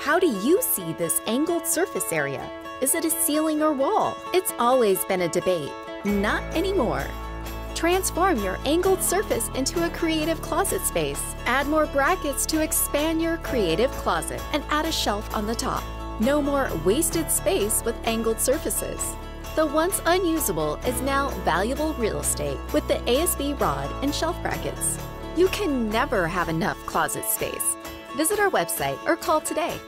How do you see this angled surface area? Is it a ceiling or wall? It's always been a debate. Not anymore. Transform your angled surface into a creative closet space. Add more brackets to expand your creative closet and add a shelf on the top. No more wasted space with angled surfaces. The once unusable is now valuable real estate with the ASB rod and shelf brackets. You can never have enough closet space. Visit our website or call today